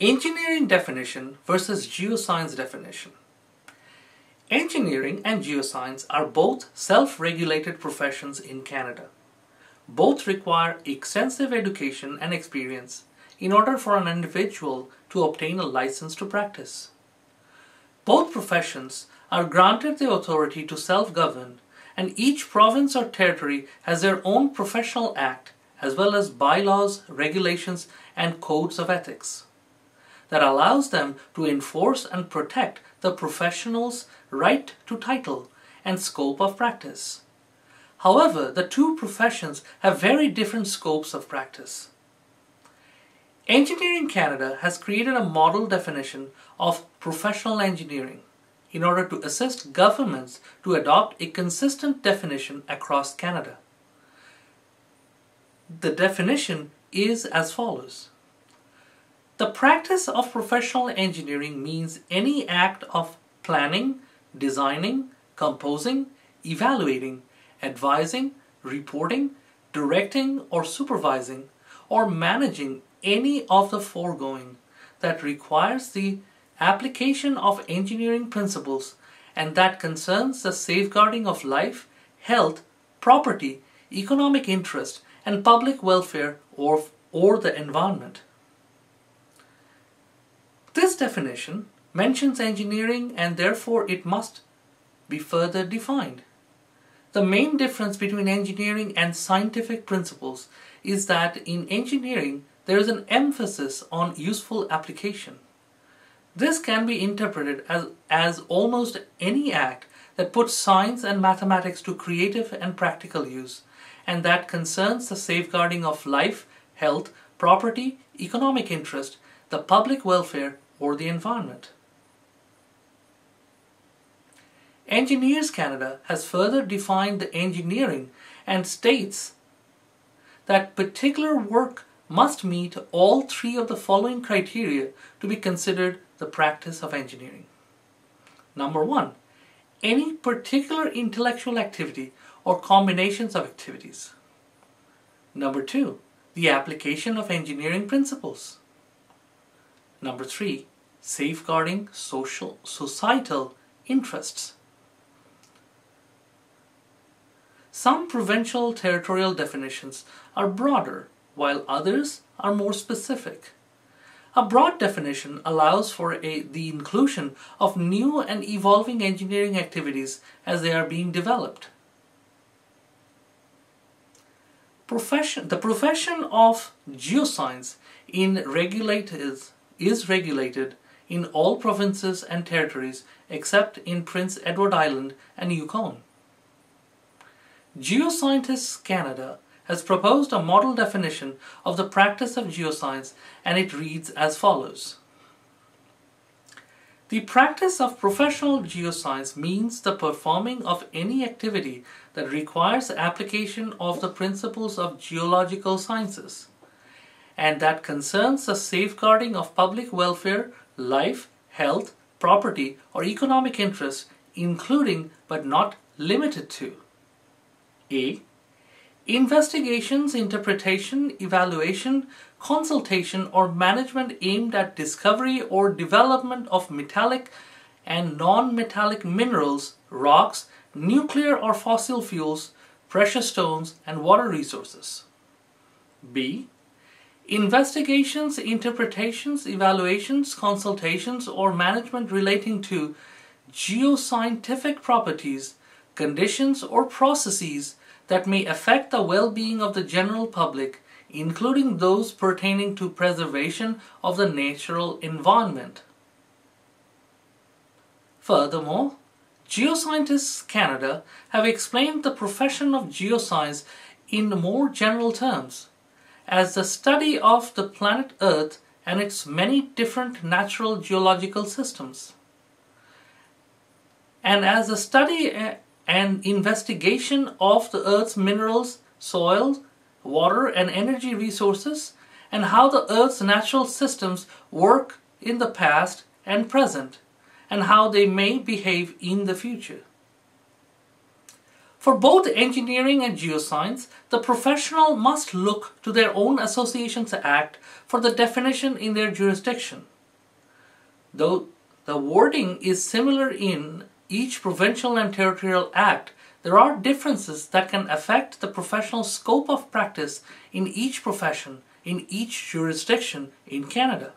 Engineering definition versus geoscience definition. Engineering and geoscience are both self-regulated professions in Canada. Both require extensive education and experience in order for an individual to obtain a license to practice. Both professions are granted the authority to self-govern and each province or territory has their own professional act as well as bylaws, regulations, and codes of ethics that allows them to enforce and protect the professional's right to title and scope of practice. However, the two professions have very different scopes of practice. Engineering Canada has created a model definition of professional engineering in order to assist governments to adopt a consistent definition across Canada. The definition is as follows. The practice of professional engineering means any act of planning, designing, composing, evaluating, advising, reporting, directing or supervising, or managing any of the foregoing that requires the application of engineering principles and that concerns the safeguarding of life, health, property, economic interest, and public welfare or, or the environment. Definition mentions engineering and therefore it must be further defined. The main difference between engineering and scientific principles is that in engineering there is an emphasis on useful application. This can be interpreted as, as almost any act that puts science and mathematics to creative and practical use, and that concerns the safeguarding of life, health, property, economic interest, the public welfare, or the environment. Engineers Canada has further defined the engineering and states that particular work must meet all three of the following criteria to be considered the practice of engineering. Number one, any particular intellectual activity or combinations of activities. Number two, the application of engineering principles. Number three, safeguarding social societal interests. Some provincial territorial definitions are broader, while others are more specific. A broad definition allows for a, the inclusion of new and evolving engineering activities as they are being developed. Profession, the profession of geoscience in regulated, is regulated in all provinces and territories except in Prince Edward Island and Yukon. Geoscientists Canada has proposed a model definition of the practice of geoscience and it reads as follows. The practice of professional geoscience means the performing of any activity that requires application of the principles of geological sciences and that concerns the safeguarding of public welfare, life, health, property, or economic interests, including but not limited to A. Investigations, interpretation, evaluation, consultation, or management aimed at discovery or development of metallic and non-metallic minerals, rocks, nuclear or fossil fuels, precious stones, and water resources. B investigations, interpretations, evaluations, consultations, or management relating to geoscientific properties, conditions, or processes that may affect the well-being of the general public, including those pertaining to preservation of the natural environment. Furthermore, Geoscientists Canada have explained the profession of geoscience in more general terms as the study of the planet Earth and its many different natural geological systems. And as a study eh, and investigation of the Earth's minerals, soil, water, and energy resources, and how the Earth's natural systems work in the past and present, and how they may behave in the future. For both engineering and geoscience, the professional must look to their own Associations Act for the definition in their jurisdiction. Though the wording is similar in each provincial and territorial act, there are differences that can affect the professional scope of practice in each profession in each jurisdiction in Canada.